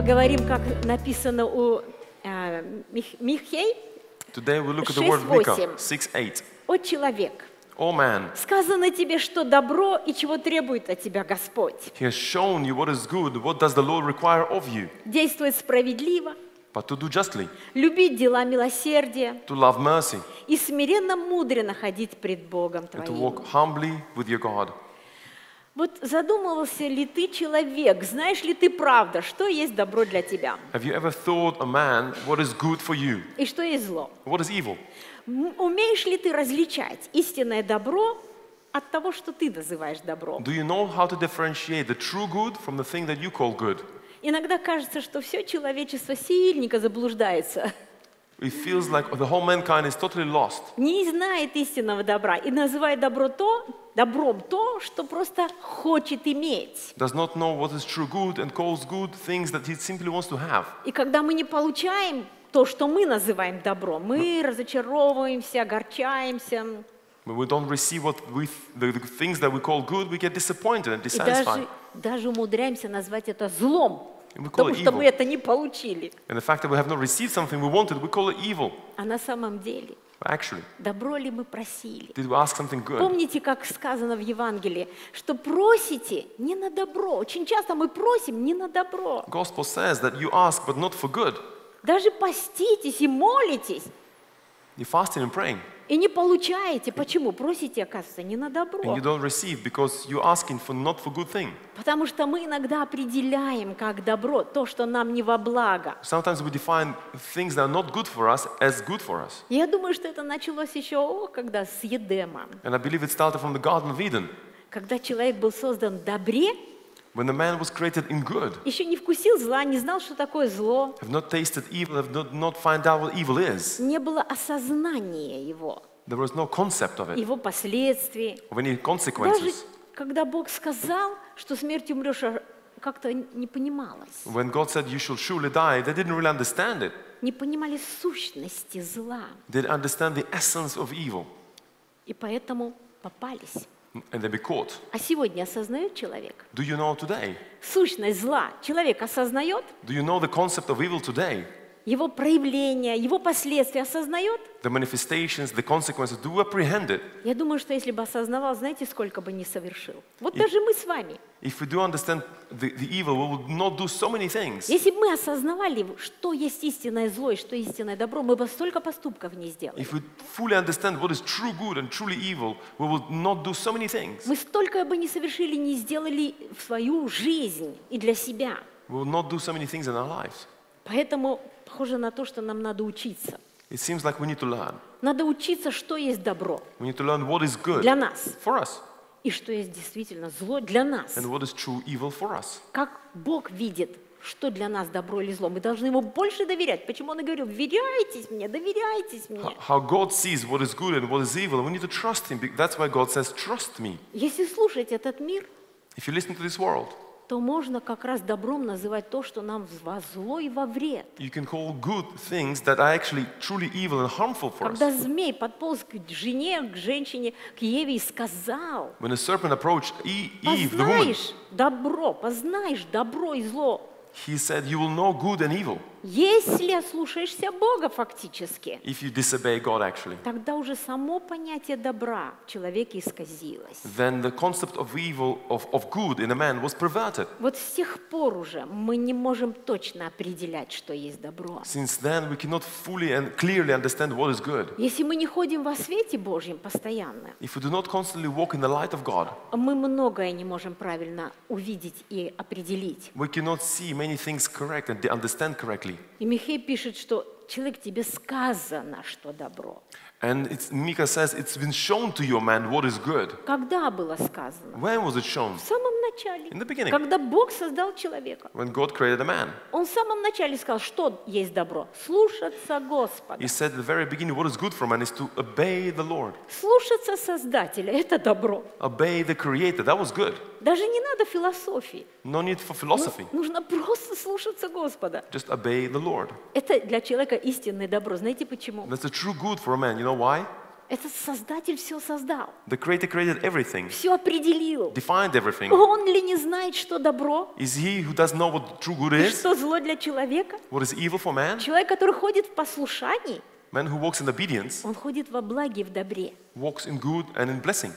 поговорим, как написано у э, Мих- Михей, Today we look at the word Micah 6:8. 6 8. «О человек, Oh man, сказано тебе, что добро и чего требует от тебя Господь. he has shown you what is good. What does the Lord require of you? Действовать справедливо, But to do justly, любить дела милосердия to love mercy, и смиренно мудренно ходить пред Богом and to твоим». walk humbly with your God. Вот задумывался ли ты, человек, знаешь ли ты правда, что есть добро для тебя Have you ever thought, a man, what is good for you? и что есть зло? What is evil? Умеешь ли ты различать истинное добро от того, что ты называешь добром? Do you know how to differentiate the true good from the thing that you call good? Иногда кажется, что все человечество сильненько заблуждается, It feels like the whole mankind is totally lost. не знает истинного добра и называет добро то, добром то, что просто хочет иметь. Does not know what is true good and calls good things that he simply wants to have. И когда мы не получаем то, что мы называем добром, мы разочаровываемся, огорчаемся When we don't receive what we, the, the things that we call good, we get disappointed and и dissatisfied. даже, даже умудряемся назвать это злом, And we call потому что мы это не получили. And the fact that we have not received something we wanted, we call it evil. А на самом деле, actually, добро ли мы просили? did we ask something good? Помните, как сказано в Евангелии, что просите не на добро. Очень часто мы просим не на добро. Gospel says that you ask, but not for good. Даже поститесь и молитесь, You're fasting and praying, и не получаете. Почему? Просите, оказывается, не на and добро. you don't receive because you're asking for not for good thing. Потому что мы иногда определяем как добро то, что нам не во благо. Sometimes we define things that are not good for us as good for us. Я думаю, что это началось еще, о, когда с Едема. And I believe it started from the Garden of Eden, Когда человек был создан добре, when the man was created in good, еще не вкусил зла, не знал, что такое зло. have not tasted evil, have not, not find out what evil is. Не было осознания его, There was no concept of it, его последствий. of any Даже consequences. когда Бог сказал, что смерть умрешь, а как-то не понималось. When God said you shall surely die, they didn't really understand it. Не понимали сущности зла. They didn't understand the essence of evil, И поэтому попались. and they be caught. А сегодня осознает человек? Do you know today? Сущность зла человек осознает? Do you know the concept of evil today? Его проявление, его последствия осознает? The manifestations, the consequences, do apprehend it? Я думаю, что если бы осознавал, знаете, сколько бы не совершил. Вот даже мы с вами. If we do understand the, the evil, we would not do so many things. Если бы мы осознавали, что есть истинное зло и что истинное добро, мы бы столько поступков не сделали. If we fully understand what is true good and truly evil, we will not do so many things. Мы столько бы не совершили, не сделали в свою жизнь и для себя. We will not do so many things in our lives. Поэтому похоже на то, что нам надо учиться. It seems like we need to learn. Надо учиться, что есть добро We need to learn what is good для нас for us и что есть действительно зло для нас. and what is true evil for us. Как Бог видит, что для нас добро или зло. Мы должны Ему больше доверять. Почему Он и говорил, доверяйтесь мне, доверяйтесь мне. How God sees what is good and what is evil, and we need to trust Him. That's why God says, Trust me. Если слушать этот мир, If you listen to this world, то можно как раз добром называть то, что нам во зло и во вред. you can call good things that are actually truly evil and harmful for us. Когда змей подполз к жене, к женщине, к Еве и сказал, When the serpent approached E- Eve, the woman, познаешь добро, познаешь добро и зло, he said, You will know good and evil если ослушаешься Бога фактически. if you disobey God, actually. Тогда уже само понятие добра в человеке исказилось. Then the concept of evil, of, of good in a man was perverted. Вот с тех пор уже мы не можем точно определять, что есть добро. Since then, we cannot fully and clearly understand what is good. Если мы не ходим во свете Божьем постоянно, If we do not constantly walk in the light of God, мы многое не можем правильно увидеть и определить. we cannot see many things correct and understand correctly. И Михей пишет, что человек тебе сказано, что добро. And it's, Micah says, It's been shown to you, man, what is good. Когда было сказано? When was it shown? В самом начале. In the beginning. Когда Бог создал человека. When God created a man. Он в самом начале сказал, что есть добро. Слушаться Господа. He said at the very beginning, what is good for man is to obey the Lord. Слушаться Создателя – это добро. Obey the Creator. That was good. Даже не надо философии. No need for philosophy. Нужно просто слушаться Господа. Just obey the Lord. Это для человека истинное добро. Знаете почему? That's the true good for a man. You know why? Этот Создатель все создал, The Creator created everything, все определил. defined everything. Он ли не знает, что добро Is He who doesn't know what true good и is, что зло для человека? what is evil for man? Человек, который ходит в послушании, Man who walks in obedience он ходит во благе и в добре. walks in good and in blessing.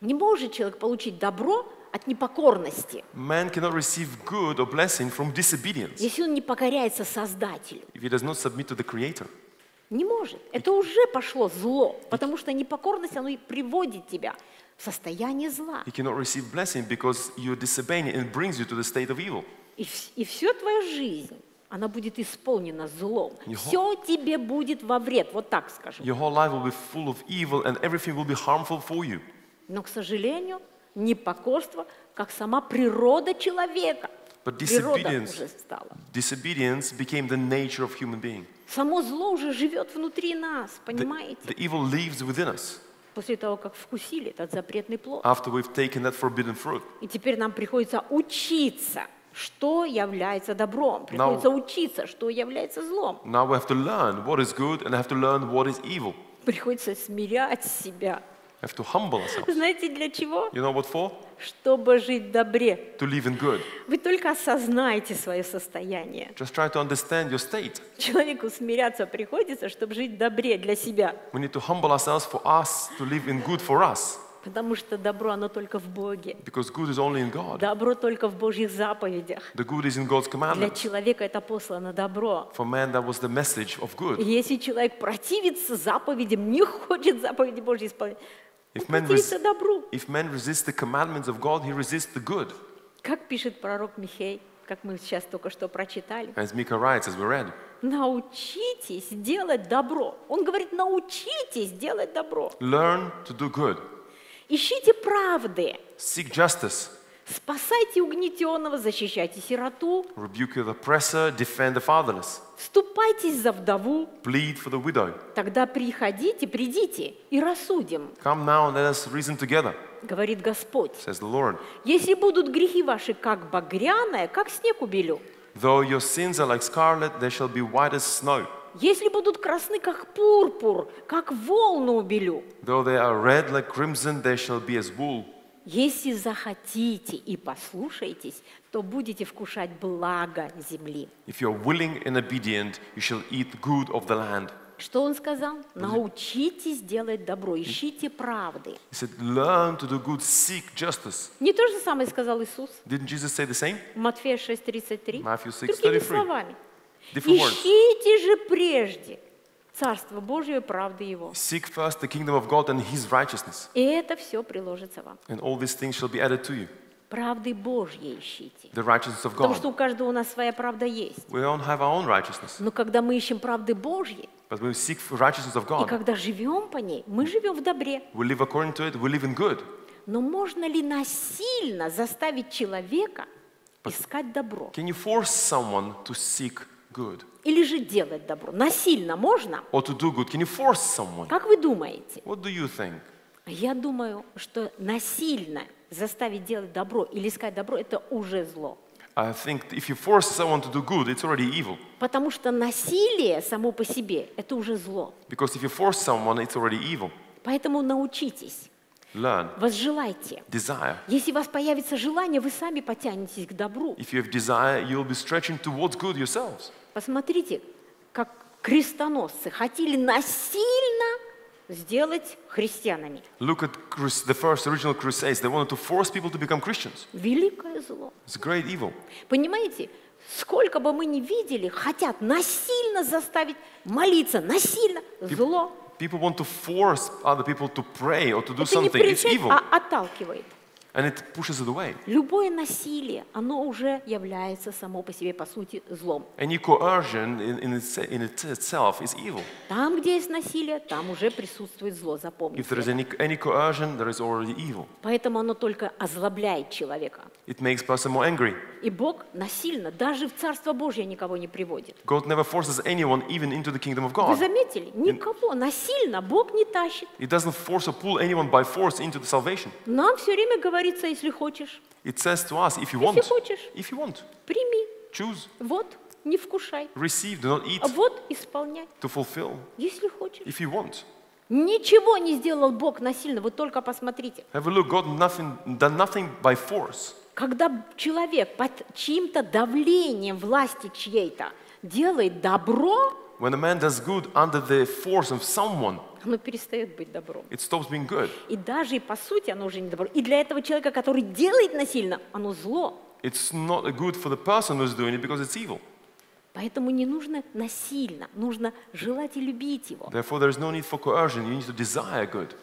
Не может человек получить добро от непокорности, Man cannot receive good or blessing from disobedience если он не покоряется Создателю. if he does not submit to the Creator. Не может. Это уже пошло зло, потому что непокорность, оно и приводит тебя в состояние зла. He cannot receive blessing because you're disobeying it and it brings you to the state of evil. И, вс- и все твоя жизнь, она будет исполнена злом. Его- Все тебе будет во вред, вот так скажем. Your whole life will be full of evil and everything will be harmful for you. Но, к сожалению, непокорство, как сама природа человека. But Природа disobedience, уже стала. disobedience became the nature of human being. Само зло уже живет внутри нас, The, понимаете? the evil lives within us После того, как вкусили этот запретный плод. after we've taken that forbidden fruit. И теперь нам приходится учиться, что является добром. Приходится учиться, что является злом. Now we have to learn what is good and have to learn what is evil. Приходится смирять себя. Have to humble ourselves. Знаете, для чего? You know what for? Чтобы жить в добре. To live in good. Вы только осознаете свое состояние. Just try to understand your state. Человеку смиряться приходится, чтобы жить в добре для себя. We need to humble ourselves for us to live in good for us. Потому что добро, оно только в Боге. Because good is only in God. Добро только в Божьих заповедях. The good is in God's Для человека это послано добро. For man, that was the message of good. если человек противится заповедям, не хочет заповеди Божьи исполнять, If man, противится добру. if man resists the commandments of God, he resists the good. Как пишет пророк Михей, как мы сейчас только что прочитали. As Micah writes, as we read, Научитесь делать добро. Он говорит, научитесь делать добро. learn to do good. Ищите правды. Seek justice. Спасайте угнетенного, защищайте сироту. Rebuke the oppressor. Defend the fatherless. Вступайтесь за вдову. Plead for the widow. Тогда приходите, придите и рассудим, Come now and let us reason together, говорит Господь. says the Lord. Если будут грехи ваши, как багряное, как снег убелю. Though your sins are like scarlet, they shall be white as snow. Если будут красны, как пурпур, как волну убелю. Though they are red like crimson, they shall be as wool. Если захотите и послушаетесь, то будете вкушать благо земли. If you are willing and obedient, you shall eat good of the land. Что он сказал? Научитесь делать добро, ищите правды. He said, Learn to do good, seek justice. Не то же самое сказал Иисус Didn't Jesus say the same? Матфея 6,33? Matthew Другими 6:33. словами. Different words. Ищите же прежде Царство Божие и правды Его. Seek first the kingdom of God and his righteousness, И это все приложится вам. and all these things shall be added to you. Правды Божьей ищите. The righteousness of Потому что God. у каждого у нас своя правда есть. We don't have our own righteousness, Но когда мы ищем правды Божьей, but we seek righteousness of и God, когда живем по ней, мы живем в добре. we live according to it, we live in good. Но можно ли насильно заставить человека искать добро? Can you force someone to seek good Или же делать добро? Насильно можно? or to do good? Can you force someone? Как вы думаете? What do you think? Я думаю, что насильно заставить делать добро или искать добро – это уже зло. I think if you force someone to do good, it's already evil. Потому что насилие само по себе – это уже зло. Because if you force someone, it's already evil. Поэтому научитесь, Learn, возжелайте. desire. Если у вас появится желание, вы сами потянетесь к добру. If you have desire, you'll be stretching towards good yourselves. Посмотрите, как крестоносцы хотели насильно сделать христианами. Look at the first original crusades. They wanted to force people to become Christians. Великое зло. It's a great evil. Понимаете, сколько бы мы ни видели, хотят насильно заставить молиться, насильно. Зло. People want to force other people to pray or to do Это something. It's evil. а отталкивает. And it pushes it away. Любое насилие, оно уже является само по себе, по сути, злом. Any coercion in, in, its, in itself is evil. Там, где есть насилие, там уже присутствует зло, If запомните. there is any, any coercion, there is already evil. Поэтому оно только озлобляет человека. It makes person more angry. И Бог насильно, даже в Царство Божье никого не приводит. God never forces anyone even into the kingdom of Вы God. заметили? Никого насильно Бог не тащит. It doesn't force or pull anyone by force into the salvation. Нам все время говорится, если хочешь, It says to us, if you если want, хочешь, if you want, прими. choose, Вот, не вкушай. receive, do not eat А вот исполняй, to fulfill, если хочешь. if you want. Ничего не сделал Бог насильно, вы только посмотрите. Have a look, God nothing, done nothing by force. Когда человек под чьим-то давлением власти чьей-то делает добро, When a man does good under the force of someone, оно перестает быть добром. it stops being good. И даже и по сути оно уже не добро. И для этого человека, который делает насильно, оно зло. It's not good for the person who's doing it because it's evil. Поэтому не нужно насильно, нужно желать и любить его. Therefore, there is no need for coercion. You need to desire good.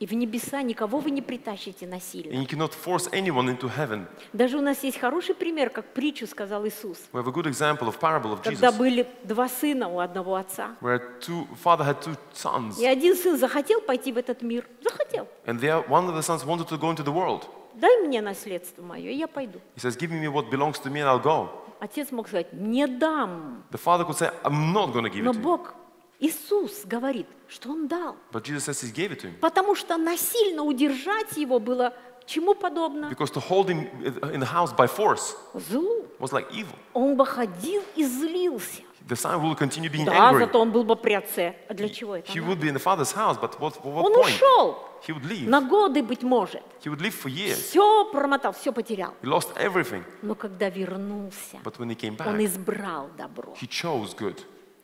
И- в небеса никого вы не притащите And насильно. you cannot force anyone into heaven. Даже у нас есть хороший пример, как притчу сказал Иисус. We have a good example of parable of Когда были два сына у одного отца. where two father had two sons, И один сын захотел пойти в этот мир. Захотел. and there one of the sons wanted to go into the world. Дай мне наследство мое, и я пойду. He says, "Give me what belongs to me, and I'll go." Отец мог сказать, не дам. The father could say, "I'm not going to give Но it to you," Бог, Иисус говорит, что Он дал. but Jesus says He gave it to him Потому что насильно удержать его было чему подобно? because to hold him in the house by force Злу. was like evil. Он бы ходил и злился. The son will continue being Да, angry. зато он был бы при отце. А для чего это? He надо? would be in the father's house, but what, what Он point? ушел. He would leave. На годы, быть может. He would live for years. Все промотал, все потерял. He lost everything. Но когда вернулся, But when he came он back, избрал добро. he chose good.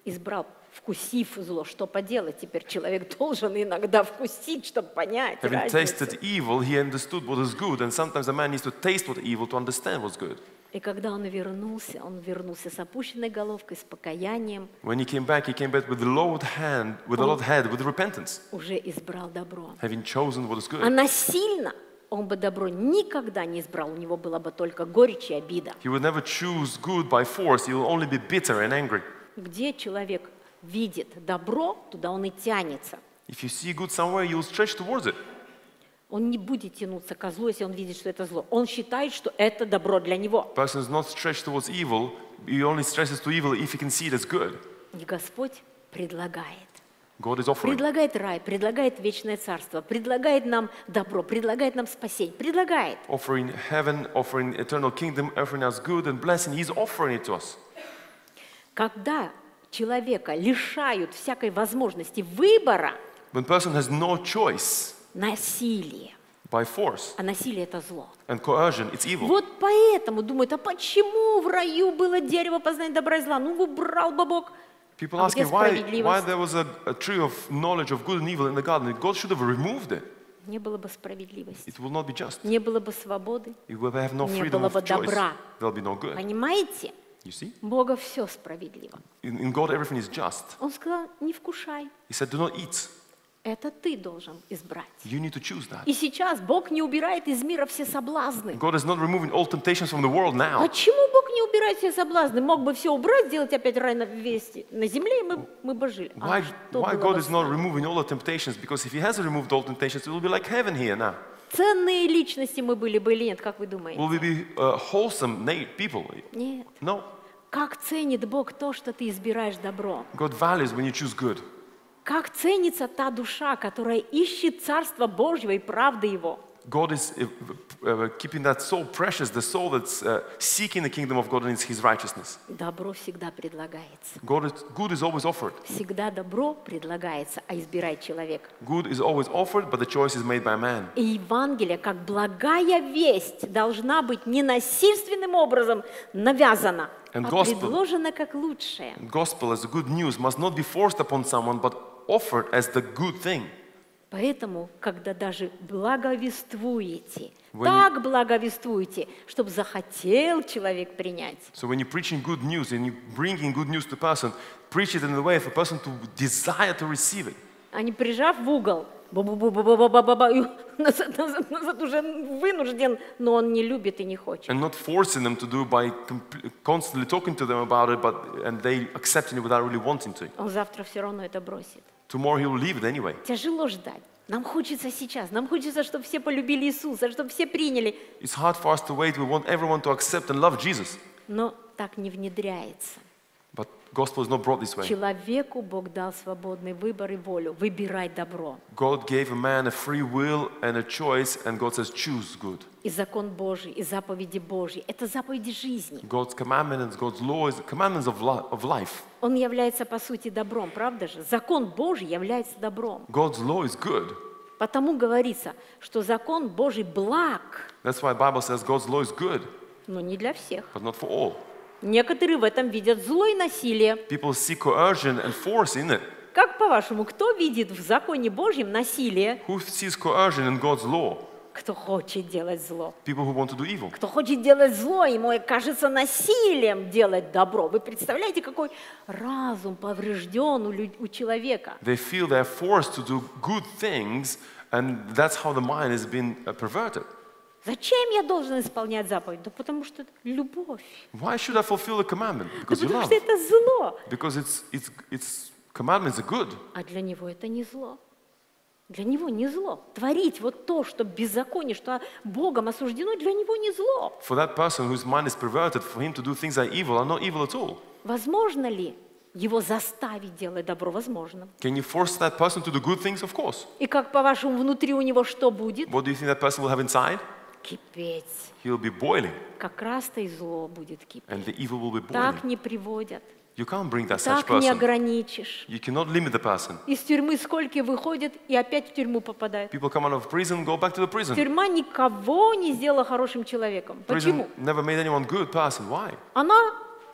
Избрал, вкусив зло. Что поделать? Теперь человек должен иногда вкусить, чтобы понять Having tasted evil, he understood what is good, and sometimes a man needs to taste what evil to understand what's good. И когда он вернулся, он вернулся с опущенной головкой, с покаянием, When he came back, he came back with a lowered hand, with a lowered head, with repentance, уже избрал добро. having chosen what is А good. насильно он бы добро никогда не избрал, у него была бы только горечь и обида. He would never choose good by force. He will only be bitter and angry. Где человек видит добро, туда он и тянется. If you see good somewhere, you'll stretch towards it. Он не будет тянуться к злу, если он видит, что это зло. Он считает, что это добро для него. Person is not stretched towards evil. He only stretches to evil if he can see it as good. И Господь предлагает. God is offering. Предлагает рай, предлагает вечное царство, предлагает нам добро, предлагает нам спасение, предлагает. offering heaven, offering eternal kingdom, offering us good and blessing. He's offering it to us. Когда человека лишают всякой возможности выбора, When person has no choice насилие, by force а насилие это зло. and coercion, it's evil. Вот поэтому думают, а почему в раю было дерево познания добра и зла? Ну, выбрал бы Бог. People А asking why, why there was a, a tree of knowledge of good and evil in the garden. God should have removed it. Не было бы справедливости, It will not be just. не было бы свободы. You will have no Не freedom было of бы choice. добра. There'll be no good. Понимаете? You see? Бога все справедливо. In, in God, everything is just. Он сказал, не вкушай. He said, do not eat. Это ты должен избрать. You need to choose that. И сейчас Бог не убирает из мира все соблазны. God is not removing all temptations from the world now. Почему Бог не убирает все соблазны? Мог бы все убрать, сделать опять рай на, вести, на земле, и мы, мы бы жили. А Why, что why God is not removing all the temptations? Because if He has removed all temptations, it will be like heaven here now. Ценные личности мы были бы или нет, как вы думаете? Will we be uh, wholesome people? Нет. No. Как ценит Бог то, что ты избираешь добро? God values when you choose good. Как ценится та душа, которая ищет Царство Божьего и правды Его? God is uh, uh, keeping that soul precious, the soul that's uh, seeking the kingdom of God and His righteousness. Добро всегда предлагается. God is, good is always offered. Всегда добро предлагается, а избирает человек. Good is always offered, but the choice is made by man. И Евангелие, как благая весть, должна быть не насильственным образом навязана, And а gospel- предложена как лучшее. Gospel as the good news must not be forced upon someone, but offered as the good thing. Поэтому, когда даже благовествуете, When так благовествуете, чтобы захотел человек принять, So when you're preaching good news and you're bringing good news to a person, preach it in a way for a person to desire to receive it. а не прижав в угол, назад, уже вынужден, но он не любит и не хочет. And not forcing them to do by compl- constantly talking to them about it, but and they accepting it without really wanting to. Он завтра все равно это бросит. Tomorrow he'll leave it anyway. Тяжело ждать. Нам хочется сейчас. Нам хочется, чтобы все полюбили Иисуса, чтобы все приняли. It's hard for us to wait. We want everyone to accept and love Jesus. Но так не внедряется. But gospel is not brought this way. Человеку Бог дал свободный выбор и волю. Выбирай добро. God gave a man a free will and a choice, and God says, choose good. И закон Божий, и заповеди Божьи – это заповеди жизни. God's commandments, God's law is commandments of, li- of life. Он является, по сути, добром, правда же? Закон Божий является добром. God's law is good. Потому говорится, что закон Божий благ, That's why Bible says God's law is good, но не для всех. but not for all. Некоторые в этом видят зло и насилие. People see coercion and force in it. Как по-вашему, кто видит в законе Божьем насилие? Who sees coercion in God's law? Кто хочет делать зло. People who want to do evil. Кто хочет делать зло, ему кажется насилием делать добро. Вы представляете, какой разум поврежден у, у человека? They feel they're forced to do good things, and that's how the mind has been uh, perverted. Зачем я должен исполнять заповедь? Да потому что это любовь. Why should I fulfill a commandment? Да Because you потому что это зло. Because it's, it's, it's commandments are good. А для него это не зло. Для него не зло. Творить вот то, что беззаконие, что Богом осуждено, для него не зло. For that person whose mind is perverted, for him to do things that are evil are not evil at all. Возможно ли его заставить делать добро? Возможно. Can you force that person to do good things? Of course. И как по-вашему внутри у него что будет? What do you think that person will have inside? Кипеть. He'll be boiling, Как раз-то и зло будет кипеть. and the evil will be Так boiling. не приводят. You can't bring that such Так не ограничишь. You cannot limit the person. Из тюрьмы сколько выходят и опять в тюрьму попадают. People come out of prison, go back to the prison. Тюрьма никого не сделала хорошим человеком. Почему? Prison never made anyone good person. Why? Она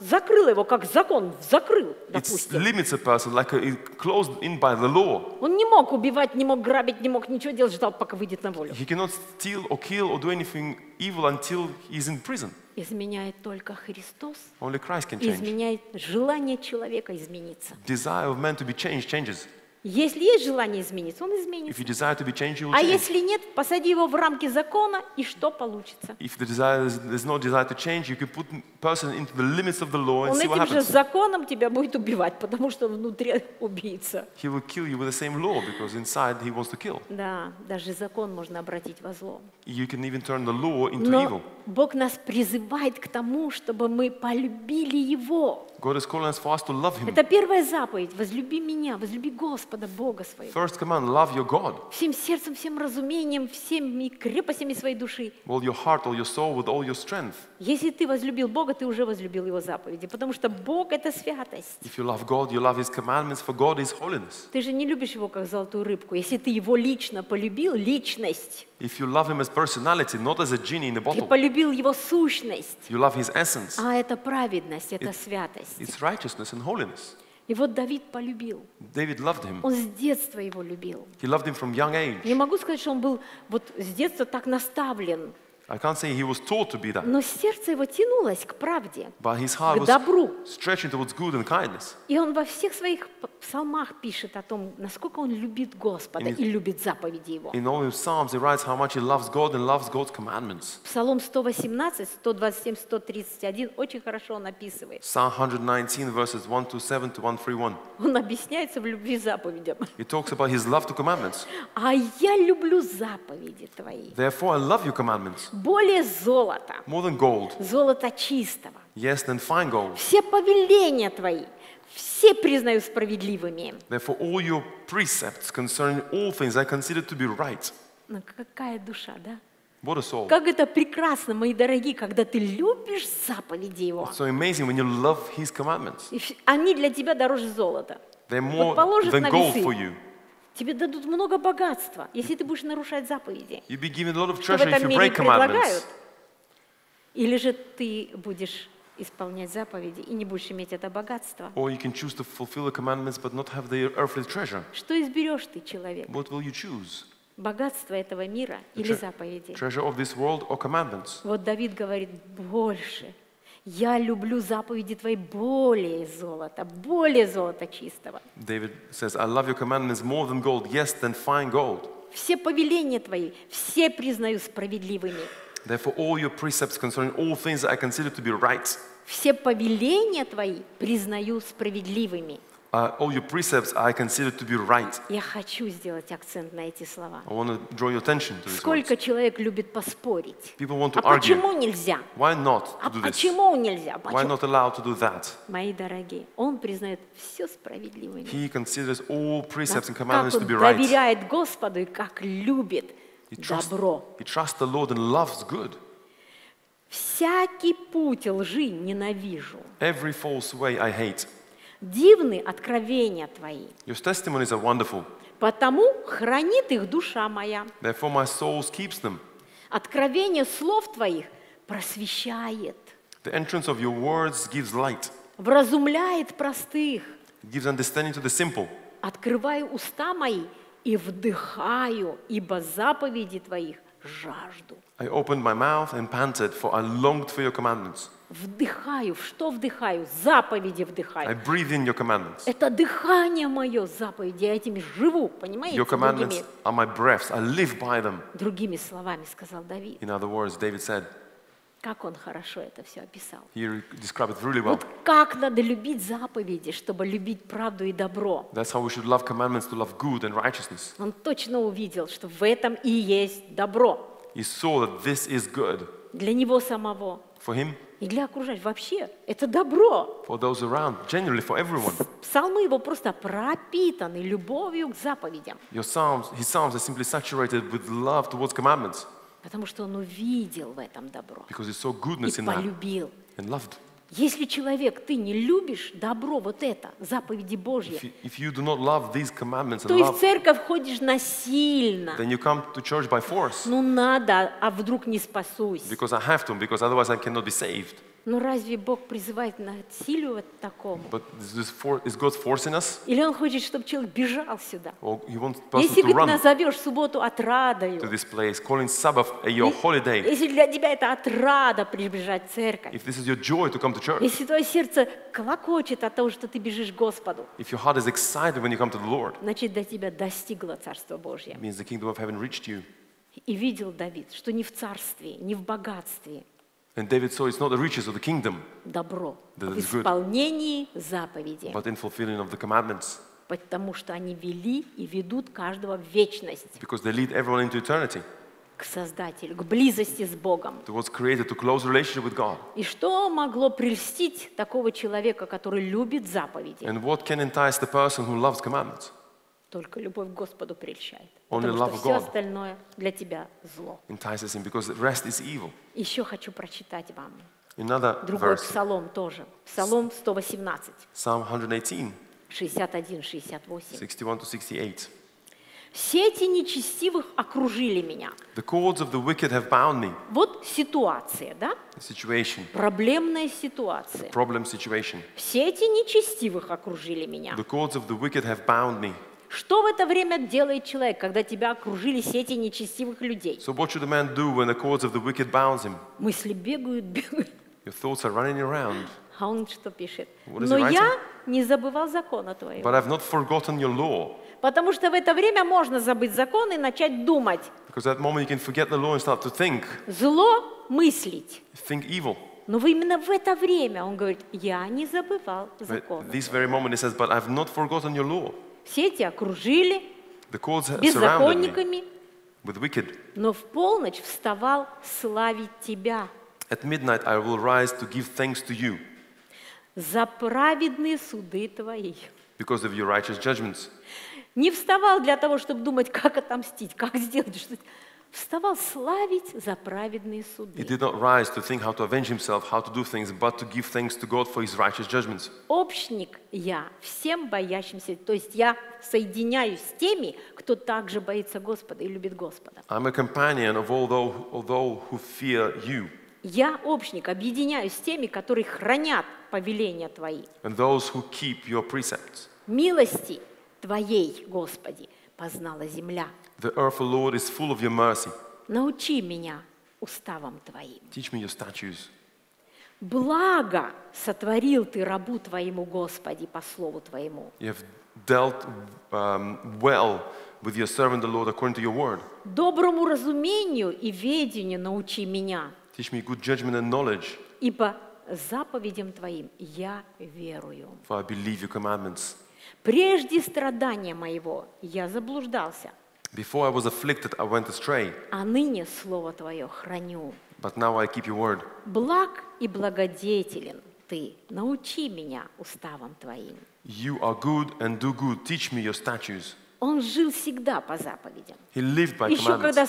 закрыла его, как закон закрыл, It допустим. limits a person like a, it closed in by the law. Он не мог убивать, не мог грабить, не мог ничего делать, ждал, пока выйдет на волю. He cannot steal or kill or do anything evil until he's in prison. Изменяет только Христос. Only Christ can change. Изменяет желание человека измениться. Desire of man to be changed changes. Если есть желание измениться, он изменится. If you desire to be changed, you will А если нет, посади его в рамки закона, и что получится? If the desire is, there's no desire to change, you can put a person into the limits of the law and Он see what этим же законом тебя будет убивать, потому что внутри убийца. He will kill you with the same law because inside he wants to kill. Да, даже закон можно обратить во зло. You can even turn the law into Но evil. Бог нас призывает к тому, чтобы мы полюбили Его. God is calling us for us to love Him. Это первая заповедь. Возлюби меня, возлюби Господа, Бога своего. First command, love your God. Всем сердцем, всем разумением, всеми крепостями своей души. All your heart, all your soul, with all your strength. Если ты возлюбил Бога, ты уже возлюбил Его заповеди, потому что Бог — это святость. If you love God, you love His commandments, for God is holiness. Ты же не любишь Его как золотую рыбку. Если ты Его лично полюбил, личность, If you love Him as personality, not as a genie in a ты bottle, полюбил Его сущность, you love His essence. а это праведность, это святость. It's righteousness and holiness. И вот Давид полюбил. David loved Him. Он с детства его любил. He loved Him from young age. Не могу сказать, что он был вот с детства так наставлен, I can't say he was taught to be that, но сердце его тянулось к правде, but his heart к was добру. stretching towards good and kindness. И он во всех своих п- псалмах пишет о том, насколько он любит Господа И- и любит заповеди Его. In all his psalms, he writes how much he loves God and loves God's commandments. Псалом 118, 127, 131 очень хорошо он описывает. Psalm 119, verses 127 to 131. Он объясняется в любви заповедям. He talks about his love to commandments. А я люблю заповеди Твои. Therefore, I love your commandments Более золота, more than gold, золота чистого. yes, than fine gold. Все повеления Твои, все признаю справедливыми. Therefore, all your precepts concerning all things I consider to be right. Ну, какая душа, да? What a soul. Как это прекрасно, мои дорогие, когда ты любишь заповеди Его. So amazing when you love his commandments. И они для тебя дороже золота. They're Вот more положат than gold for you. Тебе дадут много богатства, если ты будешь нарушать заповеди. You'll be given a lot of Что в treasure if этом you мире break commandments. предлагают. Или же ты будешь исполнять заповеди и не будешь иметь это богатство. Or you can choose to fulfill the commandments but not have the earthly treasure. Что изберешь ты, человек? What will you choose? Богатство этого мира или заповеди? Treasure of this world or commandments? Вот Давид говорит, больше. Я люблю заповеди твои более золота, более золота чистого. David says, I love your commandments more than gold, yes, than fine gold. Все повеления твои, все признаю справедливыми. Therefore, all your precepts concerning all things I consider to be right, Все повеления твои признаю справедливыми. Uh, all your precepts I consider to be right. Я хочу сделать акцент на эти слова. I want to draw your attention to these words. Сколько человек любит поспорить? People want to А argue. почему нельзя? Why not А to do this? почему нельзя? Why Почему? not allowed to do that? Мои дорогие, он признает все справедливыми. He considers all precepts and Как commandments to он be right. доверяет Господу и как любит He trusts, добро. he trusts the Lord and loves good. Всякий путь лжи ненавижу. Every false way I hate. Дивны откровения твои. Your testimonies are wonderful. Потому хранит их душа моя. Therefore my soul keeps them. Откровение слов твоих просвещает, The entrance of your words gives light. вразумляет простых. It gives understanding to the simple. Открываю уста мои и вдыхаю, ибо заповеди твоих жажду. I opened my mouth and panted, for I longed for your commandments. Вдыхаю. Что вдыхаю? Заповеди I вдыхаю. breathe in your commandments. Это дыхание мое, заповеди, я этими живу, понимаете? Your commandments Другими, are my breaths. I live by them. другими словами сказал Давид. In other words, David said, Как он хорошо это все описал. he described it really well. Вот как надо любить заповеди, чтобы любить правду и добро. That's how we should love commandments to love good and righteousness. Он точно увидел, что в этом и есть добро He saw that this is good для него самого for him, и для окружающих. Вообще, это добро. for those around, genuinely for everyone. Псалмы его просто пропитаны любовью к заповедям, Your psalms, his psalms are simply saturated with love towards commandments потому что он увидел в этом добро because he saw и goodness in that полюбил. and loved. Если человек, ты не любишь добро, вот это, заповеди Божьи, If you, if you do not love these commandments то и в церковь ходишь насильно. then you come to church by force Ну надо, а вдруг не спасусь. because I have to, because otherwise I cannot be saved. Ну разве Бог призывает к насилию вот такому? But is, this for, is God forcing us? Или Он хочет, чтобы человек бежал сюда? Or He wants Если to ты назовешь субботу to отрадою, this place, calling Sabbath a your holiday? если для тебя это отрада приближать церковь, If this is your joy to come to church, если твое сердце клокочет от того, что ты бежишь к Господу, if your heart is excited when you come to the Lord, значит, до тебя достигло Царство Божье. means the kingdom of heaven reached you. И видел Давид, что не в царстве, не в богатстве And David saw it's not the riches of the kingdom, добро, That в is good. исполнении заповедей, but in fulfilling of the commandments, потому что они вели и ведут каждого в вечность, because they lead everyone into eternity, к Создателю, к близости с Богом. towards created to close relationship with God. И что могло прельстить такого человека, который любит заповеди? And what can entice the person who loves commandments? Только любовь к Господу прельщает. Only Потому love что все God. остальное для тебя зло. Entices him because the rest is evil. Еще хочу прочитать вам Another другой verse, псалом тоже. Псалом 118, Psalm 118, 61-68. 61 to 68. «Сети нечестивых окружили меня». The cords of the wicked have bound me. Вот ситуация, да? Situation, Проблемная ситуация. problem situation. Сети нечестивых окружили меня. The cords of the wicked have bound me. Что в это время делает человек, когда тебя окружили сети нечестивых людей? So what should a man do when the cords of the wicked bounds him? Мысли бегают, бегают. Your thoughts are running around. А он что пишет? Но я не забывал закона твоего. But I've not forgotten your law. Потому что в это время можно забыть закон и начать думать. Because at that moment you can forget the law and start to think, Зло мыслить. think evil. Но именно в это время, он говорит, я не забывал закон. this very moment he says, but I've not forgotten your law. Все эти окружили беззаконниками, но в полночь вставал славить тебя At midnight I will rise to give thanks to you за праведные суды твои. because of your righteous judgments. Не вставал для того, чтобы думать, как отомстить, как сделать что Вставал славить за праведные He суды. did not rise to think how to avenge himself, how to do things, but to give thanks to God for his righteous judgments. Общник я всем боящимся, то есть я соединяюсь с теми, кто также боится Господа и любит Господа. I'm a companion of all those, of those who fear you Я общник, объединяюсь с теми, которые хранят повеления Твои. and those who keep your precepts. Милости Твоей, Господи, познала земля. The earth, O Lord, is full of your mercy. Научи меня уставам Твоим. Teach me your statutes. Благо сотворил Ты рабу Твоему, Господи, по слову Твоему. You have dealt um, well with your servant, the Lord, according to your word. Доброму разумению и ведению научи меня, Teach me good judgment and knowledge, ибо заповедям Твоим я верую. for I believe your commandments. Прежде страдания моего я заблуждался, Before I was afflicted, I went astray, а ныне Слово Твое храню. but now I keep your word. Благ и благодетелен Ты, научи меня уставам Твоим. You are good and do good. Teach me your statutes. Он жил всегда по заповедям. He lived by Еще когда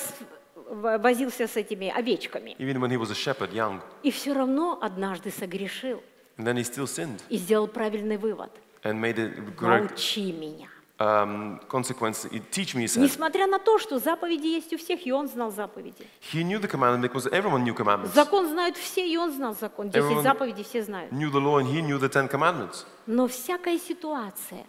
возился с этими овечками. even when he was a shepherd, young. И все равно однажды согрешил And then he still sinned и сделал правильный вывод. and made a correct Научи меня. Um, consequence. Teach me, he said. Несмотря на то, что заповеди есть у всех, и он знал заповеди. He knew the commandment because everyone knew commandments. Закон знают все, и он знал закон. Десять заповедей все знают. Knew the law and he knew the Ten Commandments. Но всякая ситуация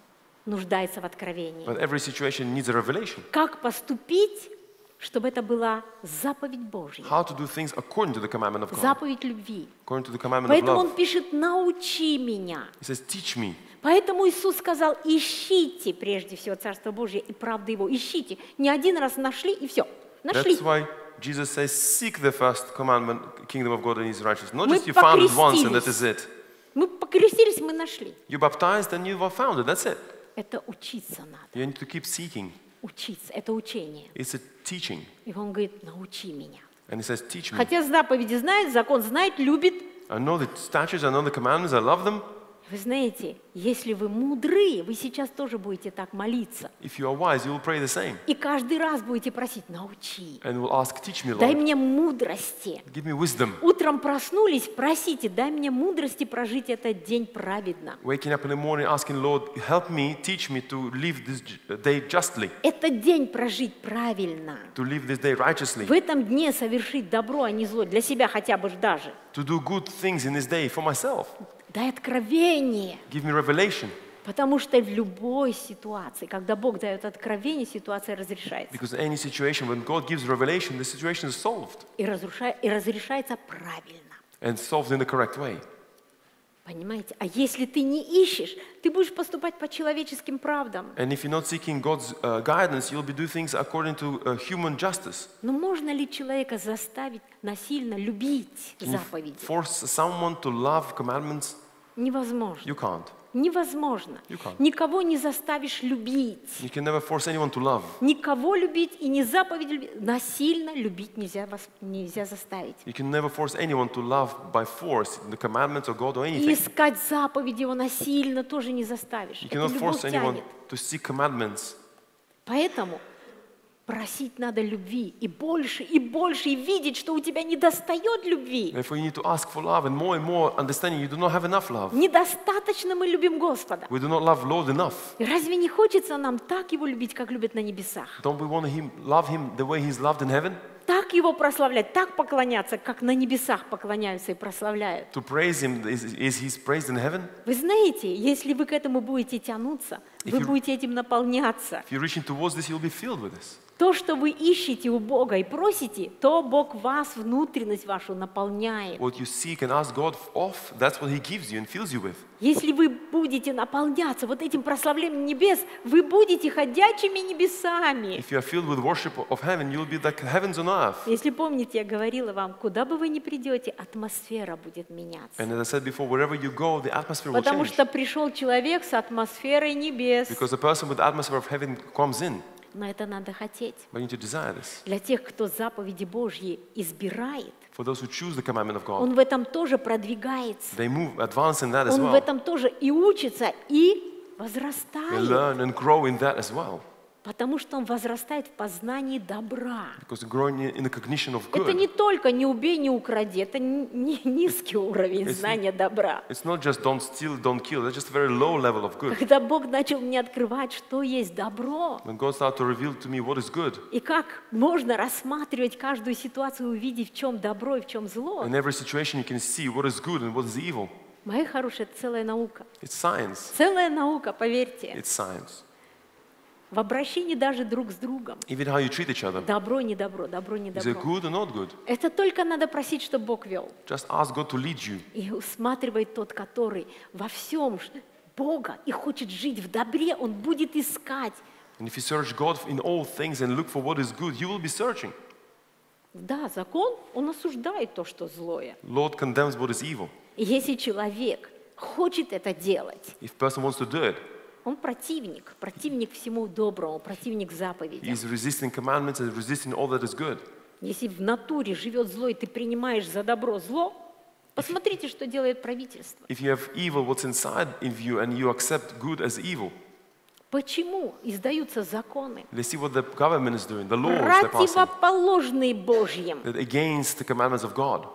нуждается в откровении. But every situation needs a revelation. Как поступить, чтобы это была заповедь Божья, How to do things according to the commandment of God, заповедь любви. according to the commandment of Поэтому он love. пишет «научи меня». He says, Teach me. Поэтому Иисус сказал, ищите прежде всего Царство Божье и правды Его. Ищите. Не один раз нашли и все. Нашли. That's why Jesus says, Seek the first commandment, kingdom of God and his righteousness. Not just you found it once and that is it. Мы покрестились, мы нашли. You baptized and you were found it. That's it. Это учиться надо. You need to keep seeking. Учиться. Это учение. It's a teaching. И он говорит, научи меня. And he says, Teach me. Хотя заповеди знает, закон знает, любит. I know the statutes, I know the commandments, I love them. Вы знаете, если вы мудры, вы сейчас тоже будете так молиться. If you are wise, you will pray the same. И каждый раз будете просить, научи. And will ask, Teach me, Дай мне мудрости. Give me wisdom. Утром проснулись, просите, дай мне мудрости прожить этот день праведно. Waking up in the morning, asking, Lord, help me, teach me to live this j- day justly, Этот день прожить правильно. to live this day righteously, В этом дне совершить добро, а не зло. Для себя хотя бы даже. to do good things in this day for myself. Дай откровение. Give me revelation. Потому что в любой ситуации, когда Бог дает откровение, ситуация разрешается. Because any situation, when God gives revelation, the situation is solved И, разруша- и разрешается правильно. and solved in the correct way. Понимаете? А если ты не ищешь, ты будешь поступать по человеческим правдам. And if you're not seeking God's uh, guidance, you'll be doing things according to uh, human justice. Но можно ли человека заставить насильно любить заповеди? force someone to love commandments? Невозможно. You can't. Невозможно. You can't. Никого не заставишь любить. You can never force anyone to love. Никого любить и не заповедь любить. Насильно любить нельзя, нельзя заставить. You can never force anyone to love by force, the commandments of God or И anything. искать заповеди его насильно тоже не заставишь. You Это cannot force anyone тянет. to seek commandments. Поэтому просить надо любви и больше, и больше, и видеть, что у тебя недостает любви. Therefore, you need to ask for love and more and more understanding you do not have enough love. Недостаточно мы любим Господа. We do not love Lord enough. Разве не хочется нам так его любить, как любят на небесах? Don't we want him love him the way he's loved in heaven? Так его прославлять, так поклоняться, как на небесах поклоняются и прославляют. To praise him is, is praised in heaven? Вы знаете, если вы к этому будете тянуться, If вы you- будете этим наполняться. If you're reaching towards this, you'll be filled with this. То, что вы ищете у Бога и просите, то Бог вас, внутренность вашу наполняет. What you seek and ask God of, that's what he gives you and fills you with. Если вы будете наполняться вот этим прославлением небес, вы будете ходячими небесами. If you are filled with worship of heaven, you'll be like heavens on earth. Если помните, я говорила вам, куда бы вы ни придете, атмосфера будет меняться. And as I said before, wherever you go, the atmosphere will Потому change. что пришел человек с атмосферой небес. Because the person with the atmosphere of heaven comes in. Но это надо хотеть. But you need to desire this. Для тех, кто заповеди Божьи избирает, For those who choose the commandment of God, он в этом тоже продвигается. they move, advance in that as Он в well. этом тоже и учится, и They возрастает. learn and grow in that as well. Потому что он возрастает в познании добра. Это не только не убей, не укради, это ни- низкий уровень It's- знания добра. Когда Бог начал мне открывать, что есть добро, и как можно рассматривать каждую ситуацию, увидеть, в чем добро и в чем зло, мои хорошие, это целая наука. Целая наука, поверьте. It's science. В обращении даже друг с другом. Even how you treat each other. Добро, не добро, добро, не Is it добро. good or not good? Это только надо просить, чтобы Бог вел. Just ask God to lead you. И усматривает тот, который во всем Бога и хочет жить в добре, он будет искать. And if you search God in all things and look for what is good, you will be searching. Да, закон, он осуждает то, что злое. Lord condemns what is evil. Если человек хочет это делать, If person wants to do it, Он противник, противник всему доброму, противник He заповедям. is resisting commandments and resisting all that is good. Если в натуре живет зло, и ты принимаешь за добро зло, посмотрите, что делает правительство. If you have evil, what's inside of you, and you accept good as evil, Почему издаются законы, let's see what the government is doing, the laws they're passing, противоположные Божьим, that against the commandments of God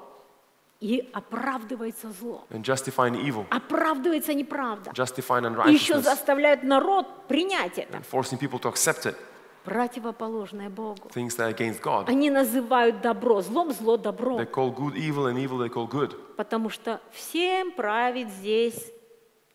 и оправдывается зло, and justifying evil, оправдывается неправда, justifying и еще unrighteousness, заставляют народ принять это, and forcing people to accept it, противоположное Богу. things that are against God. Они называют добро злом, зло добром, They call good evil and evil they call good потому что всем правит здесь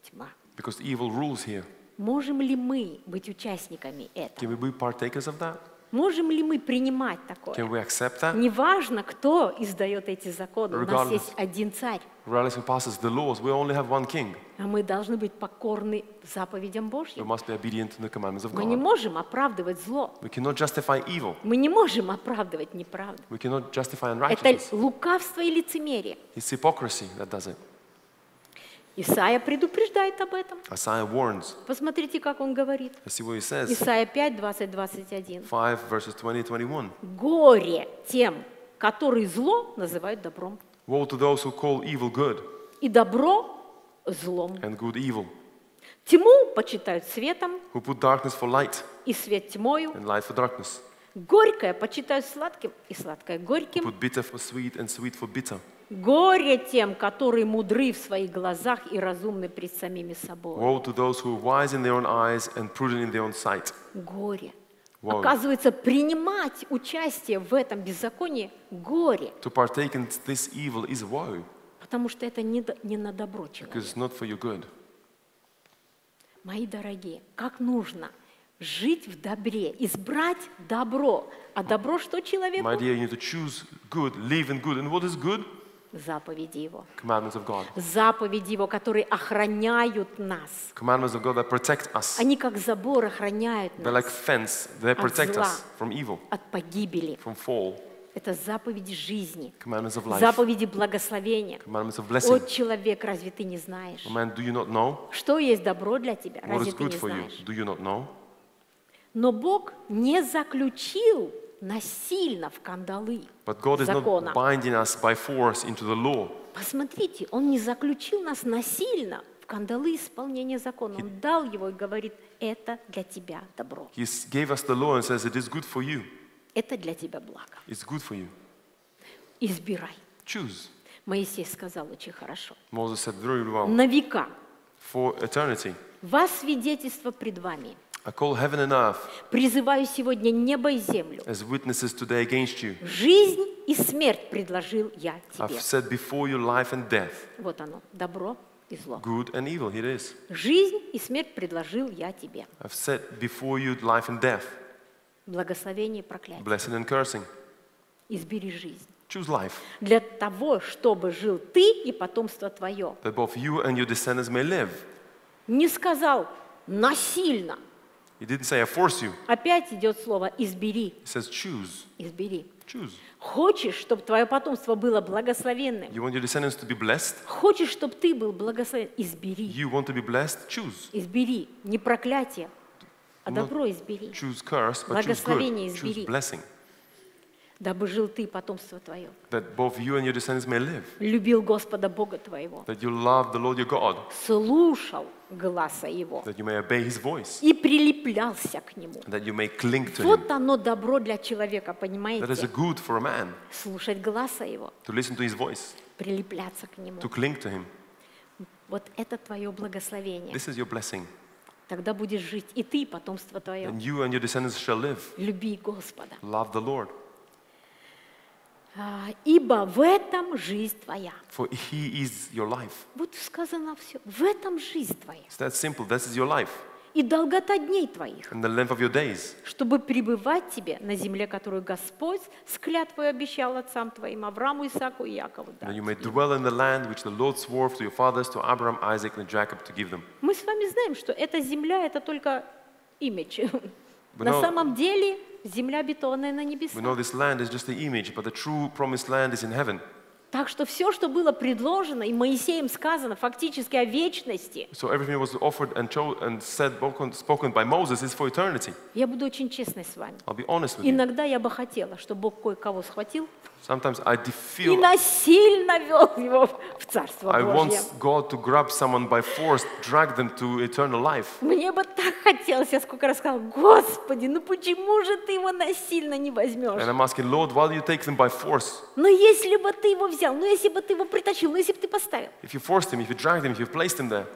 тьма. because evil rules here. Можем ли мы быть участниками этого? Can we be partakers of that? Можем ли мы принимать Can такое? we accept that? Неважно, кто издает эти законы, у нас Regardless. есть один царь, Regardless who passes the laws, we only have one king. а мы должны быть покорны заповедям We Божьим. must be obedient to the commandments of Мы не God. можем оправдывать зло, We cannot justify evil. мы не можем оправдывать неправду. We cannot justify Это unrighteousness. лукавство и лицемерие. It's hypocrisy that does it. Исаия предупреждает об этом. Isaiah warns. Посмотрите, как он говорит. Исайя 5, 20, 21. 5 verses 20 21. Горе тем, которые зло называют добром, Woe to those who call evil good и добро злом. and good evil, Тьму почитают светом, who put darkness for light и свет тьмою. and light for darkness, Горькое почитают сладким, и сладкое who горьким. put bitter for sweet and sweet for bitter. Горе тем, которые мудры в своих глазах и разумны пред самими собой. Woe to those who are wise in their own eyes and prudent in their own sight. Горе. Wow. Оказывается, принимать участие в этом беззаконии – горе, To partake in this evil is woe, потому что это не, не на добро человека. because it's not for your good. Мои дорогие, как нужно жить в добре, избрать добро. А добро что человеку? My dear, you need to choose good, live in good. And what is good? Заповеди Его. Commandments of God. Заповеди Его, которые охраняют нас. Commandments of God that protect us. Они как забор охраняют They're like нас fence. They От protect зла. us from evil, от погибели. from fall. Это заповеди жизни, Commandments of life. заповеди благословения. Commandments of blessing. человек, разве ты не знаешь? Man, do you not know Что есть добро для тебя? what Разве is ты good не for you? знаешь? Do you not know? Но Бог не заключил насильно в кандалы But God is закона. not binding us by force into the law. Посмотрите, Он не заключил нас насильно в кандалы исполнения закона. Он дал его и говорит, это для тебя добро, He gave us the law and says it is good for you. это для тебя благо. It's good for you. Избирай. Choose. Моисей сказал очень хорошо. Moses said very well. На века For eternity. во свидетельство пред вами I call heaven and earth призываю сегодня небо и землю. as witnesses today against you. Жизнь и смерть предложил я тебе. I've set before you life and death, Вот оно, добро и зло. good and evil. Here it is. Жизнь и смерть предложил я тебе. I've set before you life and death, Благословение и проклятие. blessing and cursing. Избери жизнь. Choose life, Для того, чтобы жил ты и потомство твое. that both you and your descendants may live. Не сказал насильно. He didn't say, I force you. Опять идет слово «избери». He says, choose. Избери. Choose. Хочешь, чтобы твое потомство было благословенным? You want your descendants to be blessed? Хочешь, чтобы ты был благословен? Избери. You want to be blessed? Choose. Избери. Не проклятие, а добро избери. Choose curse, but choose Благословение good. избери. Choose blessing, Дабы жил ты и потомство твое. that both you and your descendants may live. Любил Господа Бога твоего. That you love the Lord your God, Слушал гласа Его. that you may obey His voice, И прилеплялся к Нему. that you may cling to Him. Вот оно добро для человека, That is понимаете? good for a man Слушать гласа Его, to listen to His voice, прилепляться к Нему. to cling to Him. Вот это твое благословение. This is your blessing, Тогда будешь жить и ты, и потомство твое. and you and your descendants shall live. Люби Господа. Love the Lord, А, Ибо в этом жизнь твоя. for He is your life. Вот сказано все. В этом жизнь твоя. It's that simple. This is your life, И долгота дней твоих, and the length of your days, чтобы пребывать тебе на земле, которую Господь с клятвой обещал отцам твоим, Аврааму, Исааку и Якову. дать you may dwell in the land which the Lord swore to your fathers, to Abraham, Isaac, and Jacob, to give them. Мы с вами знаем, что эта земля – это только имидж. На самом деле земля бетонная на We know небесах. this land is just the image, but the true promised land is in heaven. Так что все, что было предложено и Моисеем сказано фактически о вечности, So everything was offered and, cho- and said, spoken, spoken by Moses is for eternity. я буду очень честной с вами. I'll be honest with you. Иногда я бы хотела, чтобы Бог кое-кого схватил Sometimes I de- и feel насильно вел его в Царство I want. God to grab someone by force, drag them to eternal life. Мне бы так хотелось, я сколько раз сказала, Господи, ну почему же ты его насильно не возьмешь? And I'm asking, Lord, why do you take them by force? Ну если бы ты его взял, ну если бы ты его притащил, ну если бы ты поставил. If you forced him, if you dragged him, if you placed him there,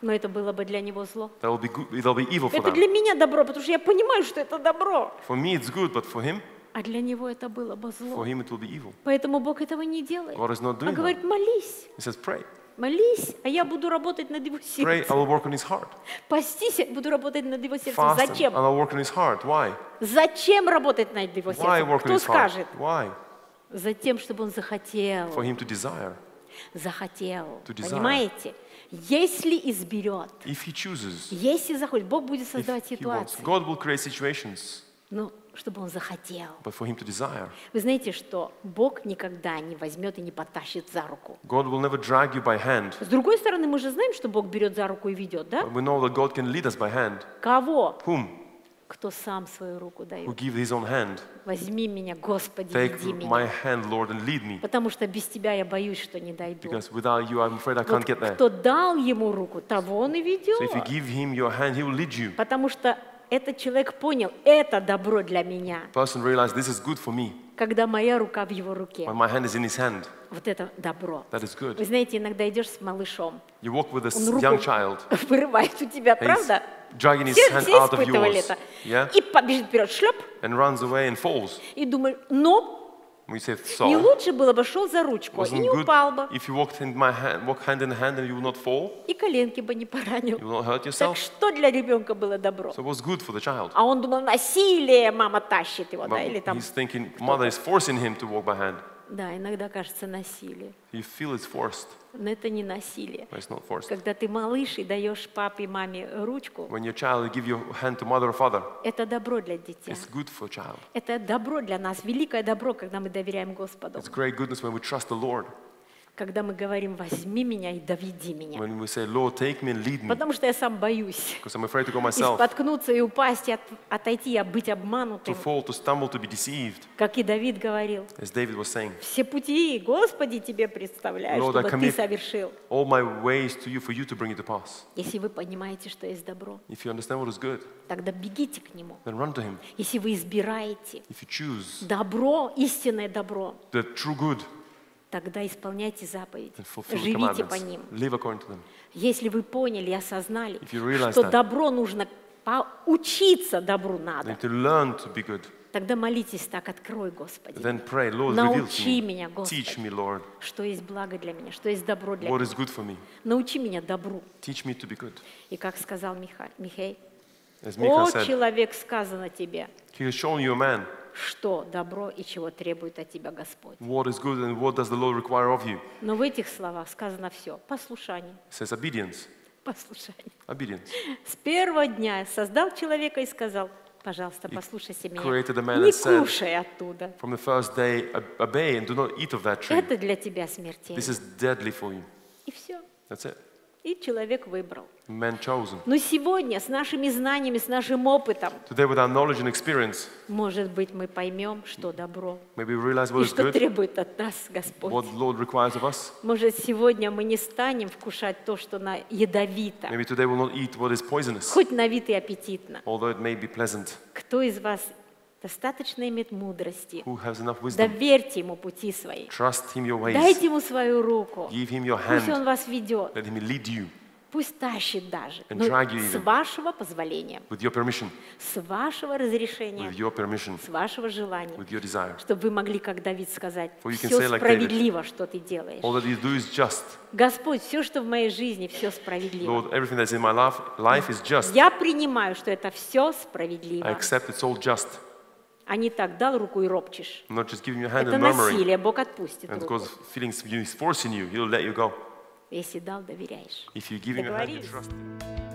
Но это было бы для него зло. that will be good, that'll be evil for Это them. для меня добро, потому что я понимаю, что это добро. For me, it's good, but for him, А для него это было бы for зло. him, it will be evil. Поэтому Бог этого не делает. God is not А doing that. говорит, молись, He says, pray. молись, а я буду работать над его Pray, I сердцем. will work on his heart. Постись, я буду работать над его сердцем. Fast, and Зачем? I'll work on his heart. Why? Зачем работать над его Why сердцем? work on Кто his heart? скажет? Why? Затем, чтобы он захотел. For him to desire. захотел. To desire. Понимаете? Если изберет, If he chooses, если захочет, Бог будет создавать ситуации, God will create situations, но чтобы он захотел. but for him to desire. Вы знаете, что Бог никогда не возьмет и не потащит за руку. God will never drag you by hand. С другой стороны, мы же знаем, что Бог берет за руку и ведет, да? But we know that God can lead us by hand. Кого? Whom? Кто сам свою руку Who дает. give his own hand. Возьми меня, Господи, Take веди my меня. hand, Lord, and lead me. Потому что без тебя я боюсь, что не дойду. Because without you, I'm afraid I Вот can't get there. кто дал ему руку, того он и So if you ведет. give him your hand, he will lead you. Потому что этот человек понял, это добро для меня. Person realize this is good for me. Когда моя рука в его руке, When my hand is in his hand, вот это добро. that is Вы good. знаете, иногда идешь с малышом, You walk with a он s- руку young child, вырывает у тебя, he's правда? dragging his Все, hand все out of yours, это. yeah, И побежит вперед, шлеп, and runs away and falls. и думаешь, ну, We say, не лучше было бы шел за ручку и не упал бы, if you walked in my hand, walk hand in hand and you will not fall, и коленки бы не поранил. you will not hurt Так yourself. что для ребенка было добро? So it was good for the child. А он думал, насилие, мама тащит его, да, But или там. he's thinking, mother is forcing him to walk by hand. Да, иногда кажется насилие, You feel it's forced, но это не насилие. but it's not forced. Когда ты малыш и даешь папе и маме ручку, When your child give your hand to mother or father, это добро для дитя. it's good for child. Это добро для нас, великое добро, когда мы доверяем Господу. It's great goodness when we trust the Lord. Когда мы говорим, возьми меня и доведи меня. When we say, Lord, take me and lead me, Потому что я сам боюсь. I'm afraid to go И myself, споткнуться, и упасть, и от- отойти, а быть to обманутым. fall, to stumble, to be deceived. Как и Давид говорил, As David was saying, все пути, Господи, тебе представляю, Lord, чтобы ты совершил. all my ways to you for you to bring it to pass. Если вы понимаете, что есть добро, If you understand what is good, тогда бегите к Нему. then run to him. Если вы избираете If you choose добро, истинное добро, the true good, тогда исполняйте заповеди, живите по ним. Если вы поняли и осознали, что that. добро нужно поучиться добру надо, тогда молитесь так, открой, Господи, Then pray, Lord, Научи me. меня, Господи. Teach me, Lord, что есть благо для меня, что есть добро для what меня. is good for me. Научи меня добру. Teach me to be good. И как сказал Миха, Михей, As о, said, человек, сказано тебе, He has shown you a man что добро и чего требует от тебя Господь. what is good and what does the Lord require of you. Но в этих словах сказано все. Послушание, It says obedience. послушание. Obedience. С первого дня создал человека и сказал, пожалуйста, послушайся меня. Не кушай оттуда. From the first day, ob- obey and do not eat of that tree. Это для тебя смертельно. This is deadly for you. И все. That's it. И человек выбрал. Man chosen. Но сегодня с нашими знаниями, с нашим опытом, Today, with our knowledge and experience, может быть, мы поймем, что добро. maybe we realize И what is что good, требует от нас Господь. what Lord requires of us. Может, сегодня мы не станем вкушать то, что на ядовито, Maybe today we'll not eat what is poisonous, хоть на вид и аппетитно. although it may be pleasant. Кто из вас достаточно имеет мудрости? Доверьте ему пути свои. Trust Him your ways. Дайте ему свою руку. Give Him your Пусть он вас ведет. Let Him lead you Пусть тащит даже. And Но drag you с вашего позволения, with your permission, с вашего разрешения, with your permission, с вашего желания. with your desire. Чтобы вы могли, как Давид, сказать, все справедливо, что ты делаешь. Господь, все, что в моей жизни, все справедливо. Lord, everything that's in my life, life is just. Я принимаю, что это все I справедливо. accept it's all just. А не так, дал руку и ропчешь. Not just giving you a hand Это and murmuring. насилие, Бог отпустит And руку. because feelings is forcing you, He'll let you go. Если дал, доверяешь. If you give Him your hand, you trust Him.